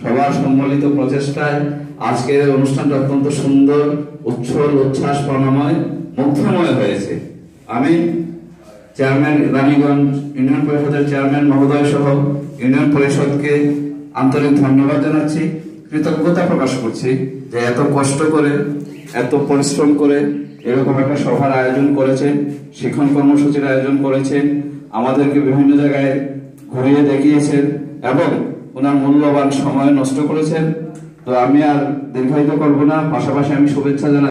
সবার সম্মিলিত প্রচেষ্টায় আজকের অনুষ্ঠানটা অত্যন্ত সুন্দর, উচ্ছল উচ্ছ্বাস প্রাণময় মুগ্ধময় হয়েছে। আমি চেয়ারম্যান রানীগঞ্জ ইউনিয়ন পরিষদের চেয়ারম্যান মহোদয় সহ ইউনিয়ন পরিষদকে আন্তরিক ধন্যবাদ জানাচ্ছি, কৃতজ্ঞতা প্রকাশ করছি যে এত কষ্ট করে, এত পরিশ্রম করে এরকম একটা সভার আয়োজন করেছেন শিক্ষণ কর্মসূচির আয়োজন করেছেন আমাদেরকে বিভিন্ন জায়গায় ঘুরিয়ে দেখিয়েছেন এবং ওনার মূল্যবান সময় নষ্ট করেছেন। তো আমি আর দীর্ঘায়িত করব না। পাশাপাশি আমি শুভেচ্ছা জানাই